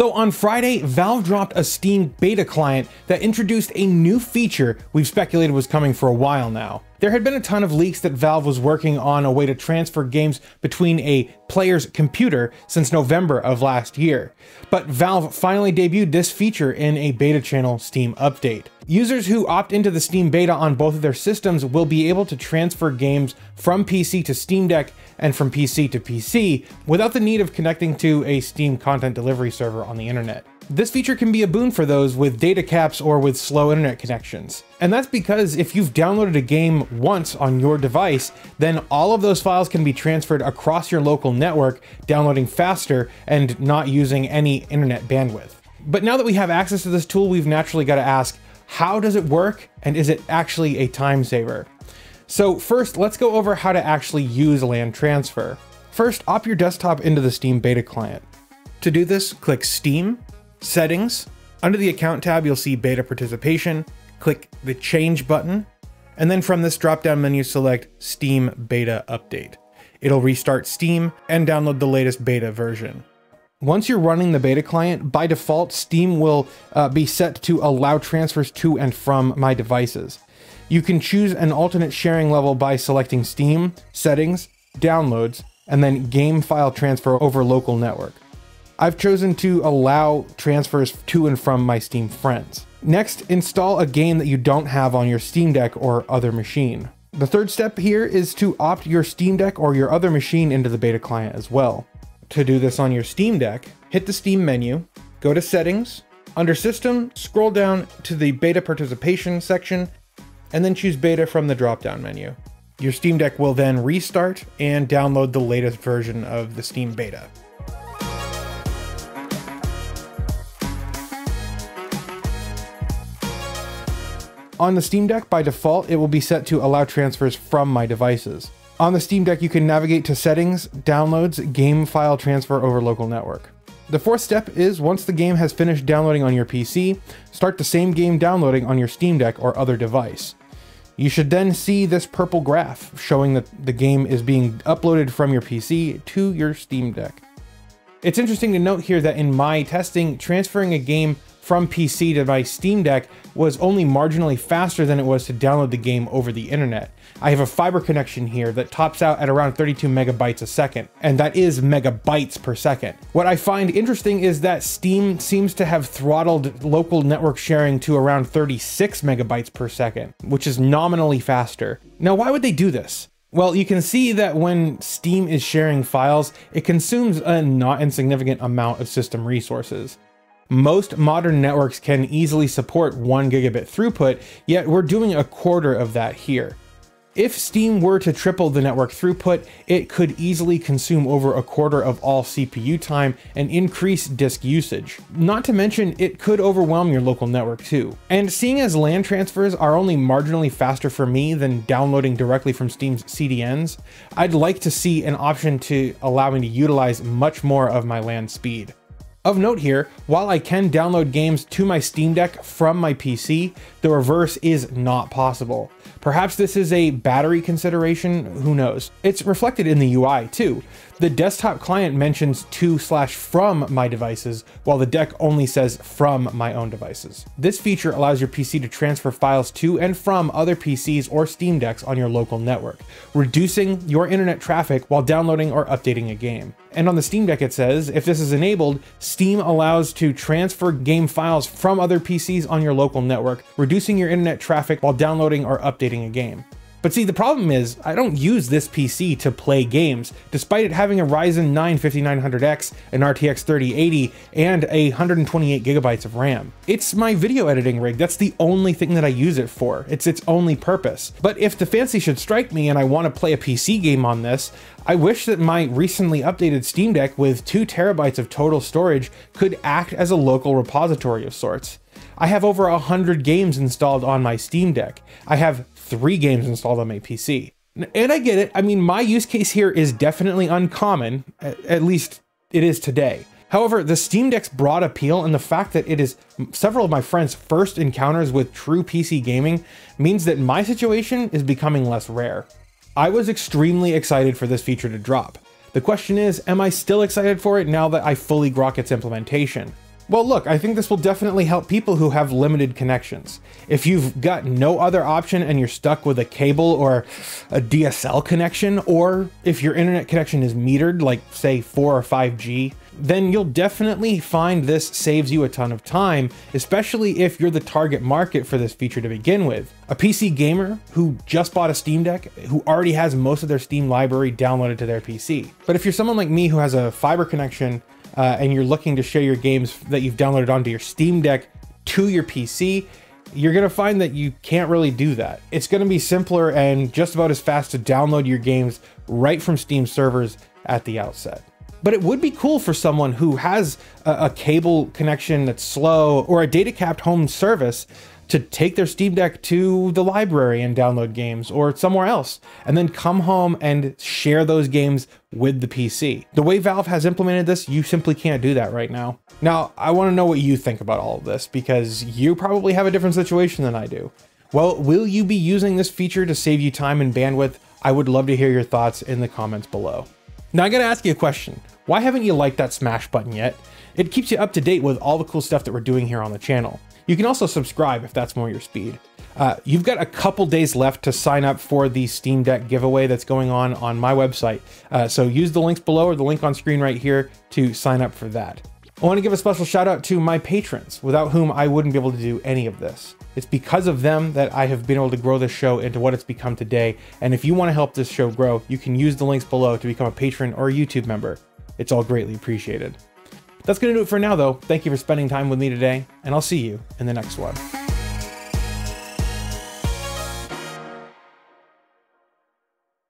So on Friday, Valve dropped a Steam beta client that introduced a new feature we've speculated was coming for a while now. There had been a ton of leaks that Valve was working on a way to transfer games between a player's computer since November of last year. But Valve finally debuted this feature in a beta channel Steam update. Users who opt into the Steam beta on both of their systems will be able to transfer games from PC to Steam Deck and from PC to PC without the need of connecting to a Steam content delivery server on the internet. This feature can be a boon for those with data caps or with slow internet connections. And that's because if you've downloaded a game once on your device, then all of those files can be transferred across your local network, downloading faster and not using any internet bandwidth. But now that we have access to this tool, we've naturally got to ask, how does it work and is it actually a time saver? So first, let's go over how to actually use LAN transfer. First, op your desktop into the Steam beta client. To do this, click Steam, Settings. Under the Account tab, you'll see Beta Participation. Click the Change button, and then from this drop-down menu, select Steam Beta Update. It'll restart Steam and download the latest beta version. Once you're running the beta client, by default, Steam will uh, be set to allow transfers to and from my devices. You can choose an alternate sharing level by selecting Steam, Settings, Downloads, and then Game File Transfer over Local Network. I've chosen to allow transfers to and from my Steam friends. Next, install a game that you don't have on your Steam Deck or other machine. The third step here is to opt your Steam Deck or your other machine into the beta client as well. To do this on your Steam Deck, hit the Steam menu, go to Settings, under System, scroll down to the Beta Participation section, and then choose Beta from the drop-down menu. Your Steam Deck will then restart and download the latest version of the Steam Beta. On the Steam Deck, by default, it will be set to allow transfers from my devices. On the Steam Deck, you can navigate to Settings, Downloads, Game File Transfer over Local Network. The fourth step is once the game has finished downloading on your PC, start the same game downloading on your Steam Deck or other device. You should then see this purple graph showing that the game is being uploaded from your PC to your Steam Deck. It's interesting to note here that in my testing, transferring a game from PC to my Steam Deck was only marginally faster than it was to download the game over the internet. I have a fiber connection here that tops out at around 32 megabytes a second, and that is megabytes per second. What I find interesting is that Steam seems to have throttled local network sharing to around 36 megabytes per second, which is nominally faster. Now, why would they do this? Well, you can see that when Steam is sharing files, it consumes a not insignificant amount of system resources. Most modern networks can easily support 1 gigabit throughput, yet we're doing a quarter of that here. If Steam were to triple the network throughput, it could easily consume over a quarter of all CPU time and increase disk usage. Not to mention, it could overwhelm your local network too. And seeing as LAN transfers are only marginally faster for me than downloading directly from Steam's CDNs, I'd like to see an option to allow me to utilize much more of my LAN speed. Of note here, while I can download games to my Steam Deck from my PC, the reverse is not possible. Perhaps this is a battery consideration, who knows. It's reflected in the UI too. The desktop client mentions to slash from my devices, while the deck only says from my own devices. This feature allows your PC to transfer files to and from other PCs or Steam Decks on your local network, reducing your internet traffic while downloading or updating a game. And on the Steam Deck it says, if this is enabled, Steam allows to transfer game files from other PCs on your local network, reducing your internet traffic while downloading or updating a game. But see, the problem is, I don't use this PC to play games, despite it having a Ryzen 9 5900X, an RTX 3080, and a 128 gigabytes of RAM. It's my video editing rig, that's the only thing that I use it for. It's its only purpose. But if the fancy should strike me and I want to play a PC game on this, I wish that my recently updated Steam Deck with 2 terabytes of total storage could act as a local repository of sorts. I have over 100 games installed on my Steam Deck. I have three games installed on my PC. And I get it. I mean, my use case here is definitely uncommon, at least it is today. However, the Steam Deck's broad appeal and the fact that it is several of my friends' first encounters with true PC gaming means that my situation is becoming less rare. I was extremely excited for this feature to drop. The question is, am I still excited for it now that I fully grok its implementation? Well, look, I think this will definitely help people who have limited connections. If you've got no other option and you're stuck with a cable or a DSL connection, or if your internet connection is metered, like say 4 or 5G, then you'll definitely find this saves you a ton of time, especially if you're the target market for this feature to begin with. A PC gamer who just bought a Steam Deck, who already has most of their Steam library downloaded to their PC. But if you're someone like me who has a fiber connection uh, and you're looking to share your games that you've downloaded onto your Steam Deck to your PC, you're going to find that you can't really do that. It's going to be simpler and just about as fast to download your games right from Steam servers at the outset. But it would be cool for someone who has a, a cable connection that's slow or a data capped home service to take their Steam Deck to the library and download games or somewhere else, and then come home and share those games with the PC. The way Valve has implemented this, you simply can't do that right now. Now, I want to know what you think about all of this because you probably have a different situation than I do. Well, will you be using this feature to save you time and bandwidth? I would love to hear your thoughts in the comments below. Now I gotta ask you a question. Why haven't you liked that smash button yet? It keeps you up to date with all the cool stuff that we're doing here on the channel. You can also subscribe if that's more your speed. Uh, you've got a couple days left to sign up for the Steam Deck giveaway that's going on on my website. Uh, so use the links below or the link on screen right here to sign up for that. I want to give a special shout out to my patrons, without whom I wouldn't be able to do any of this. It's because of them that I have been able to grow this show into what it's become today. And if you want to help this show grow, you can use the links below to become a patron or a YouTube member. It's all greatly appreciated. That's going to do it for now, though. Thank you for spending time with me today, and I'll see you in the next one.